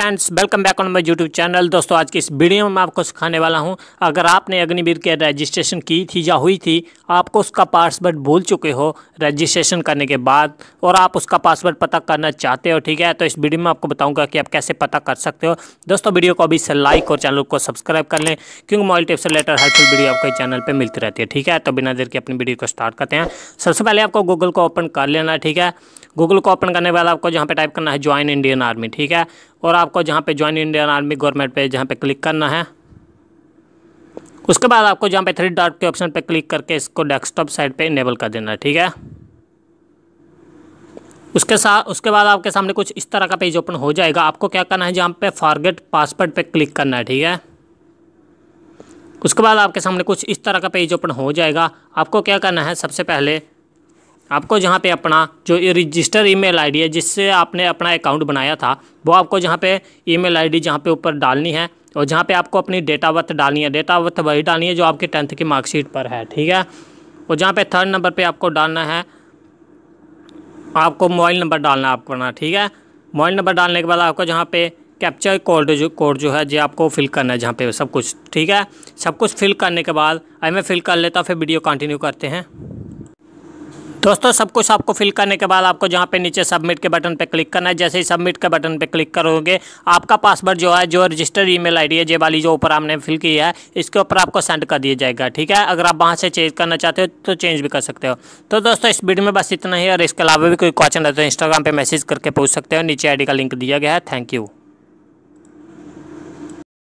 Friends welcome back on my YouTube channel दोस्तों, आज की इस वीडियो में मैं आपको सिखाने वाला हूँ, अगर आपने अग्निवीर के रजिस्ट्रेशन की थी या हुई थी, आपको उसका पासवर्ड भूल चुके हो रजिस्ट्रेशन करने के बाद, और आप उसका पासवर्ड पता करना चाहते हो, ठीक है? तो इस वीडियो में आपको बताऊँगा कि आप कैसे पता कर सकते हो। दोस्तों, वीडियो को अभी से लाइक और चैनल को सब्सक्राइब कर लें, क्योंकि मोबाइल टिप्स से लेटर हेल्पफुल वीडियो आपको चैनल पर मिलती रहती है, ठीक है? तो बिना देर के अपनी वीडियो को स्टार्ट करते हैं। सबसे पहले आपको गूगल को ओपन कर लेना ठीक है? गूगल को ओपन करने बाद आपको जहाँ पे टाइप करना है ज्वाइन इंडियन आर्मी ठीक है? और आपको जहाँ पे ज्वाइन इंडियन आर्मी गवर्नमेंट पे जहाँ पे क्लिक करना है। उसके बाद आपको जहाँ पे थ्री डॉट के ऑप्शन पे क्लिक करके इसको डेस्कटॉप साइड पे इनेबल कर देना है, ठीक है? उसके साथ उसके बाद आपके सामने कुछ इस तरह का पेज ओपन हो जाएगा। आपको क्या करना है, जहाँ पे फॉरगेट पासवर्ड पे क्लिक करना है, ठीक है? उसके बाद आपके सामने कुछ इस तरह का पेज ओपन हो जाएगा। आपको क्या करना है, सबसे पहले आपको जहाँ पे अपना जो रजिस्टर ईमेल आईडी है, जिससे आपने अपना अकाउंट बनाया था, वो आपको जहाँ पे ईमेल आईडी जहाँ पे ऊपर डालनी है और जहाँ पे आपको अपनी डेट बर्थ डालनी है। डेट बर्थ वही डालनी है जो आपकी टेंथ की मार्कशीट पर है, ठीक है? और जहाँ पे थर्ड नंबर पे आपको डालना है, आपको मोबाइल नंबर डालना है अपना ठीक है? मोबाइल नंबर डालने के बाद आपको जहाँ पे कैप्चर कोड जो कोड जो है, जो आपको फिल करना है जहाँ पे सब कुछ, ठीक है? सब कुछ फिल करने के बाद आई मैं फिल कर लेता, फिर वीडियो कंटिन्यू करते हैं। दोस्तों, सब कुछ आपको फिल करने के बाद आपको जहाँ पे नीचे सबमिट के बटन पे क्लिक करना है, जैसे ही सबमिट के बटन पे क्लिक करोगे, आपका पासवर्ड जो है, जो रजिस्टर ईमेल आईडी है जे वाली जो ऊपर आपने फिल की है, इसके ऊपर आपको सेंड कर दिया जाएगा, ठीक है? अगर आप वहाँ से चेंज करना चाहते हो तो चेंज भी कर सकते हो। तो दोस्तों, इस वीडियो में बस इतना ही, और इसके अलावा भी कोई क्वेश्चन है तो इंस्टाग्राम पर मैसेज करके पूछ सकते हो, नीचे आईडी का लिंक दिया गया है थैंक यू